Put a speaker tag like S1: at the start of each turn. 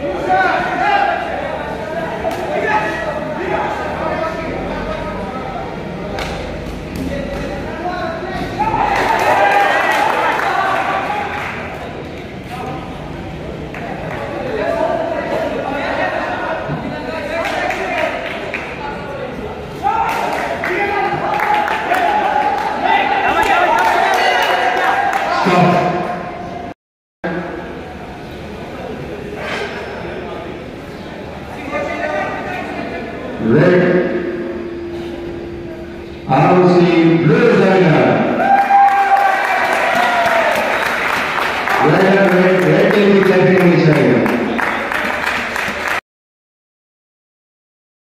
S1: Amen. Red. ROC Blue Tiger. Red, red, red, red, red, red, red, red,